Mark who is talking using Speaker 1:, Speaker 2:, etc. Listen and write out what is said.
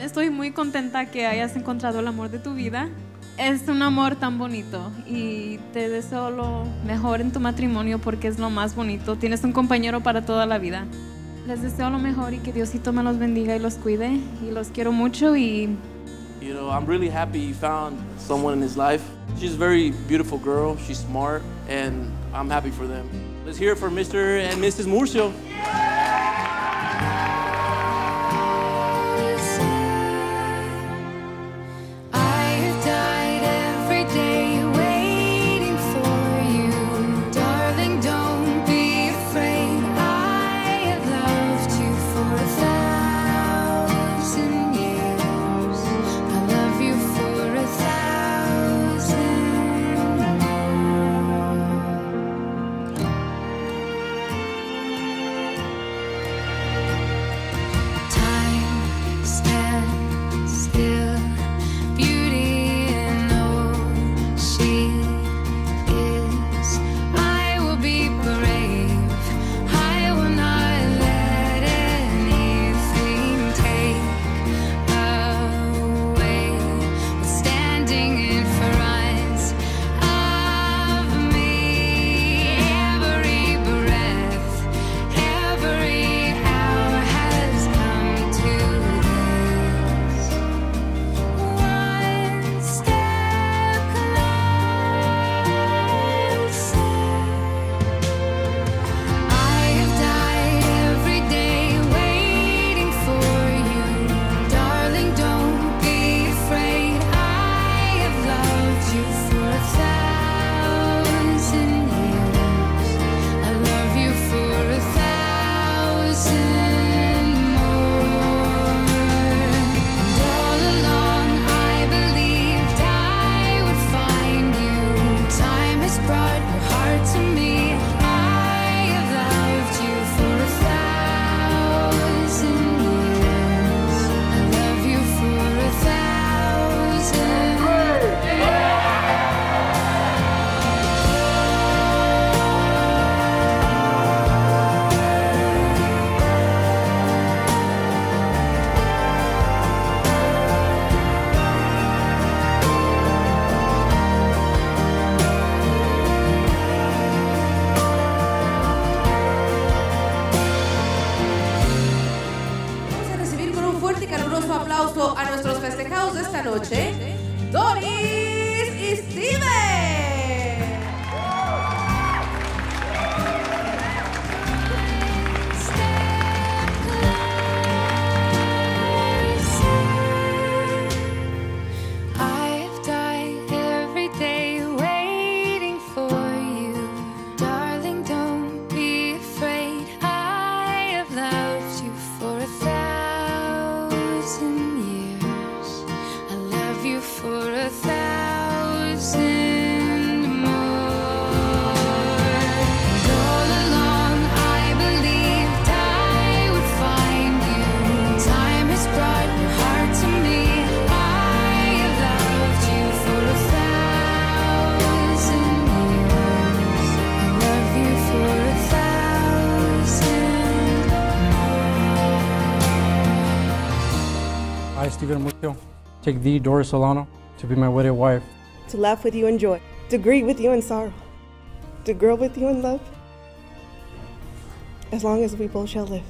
Speaker 1: Estoy muy contenta que hayas encontrado el amor de tu vida. Es un amor tan bonito y te deseo lo mejor en tu matrimonio porque es lo más bonito. Tienes un compañero para toda la vida. Les deseo lo mejor y que Diosito me los bendiga y los cuide. Y los quiero mucho y...
Speaker 2: You know, I'm really happy you found someone in his life. She's a very beautiful girl. She's smart and I'm happy for them. Let's hear it for Mr. and Mrs. Murcio.
Speaker 3: Esta noche, Doris
Speaker 4: I, Stephen Muccio, take thee, Doris Solano, to be my wedded wife.
Speaker 5: to laugh with you in joy, to grieve with you in sorrow, to grow with you in love, as long as we both shall live.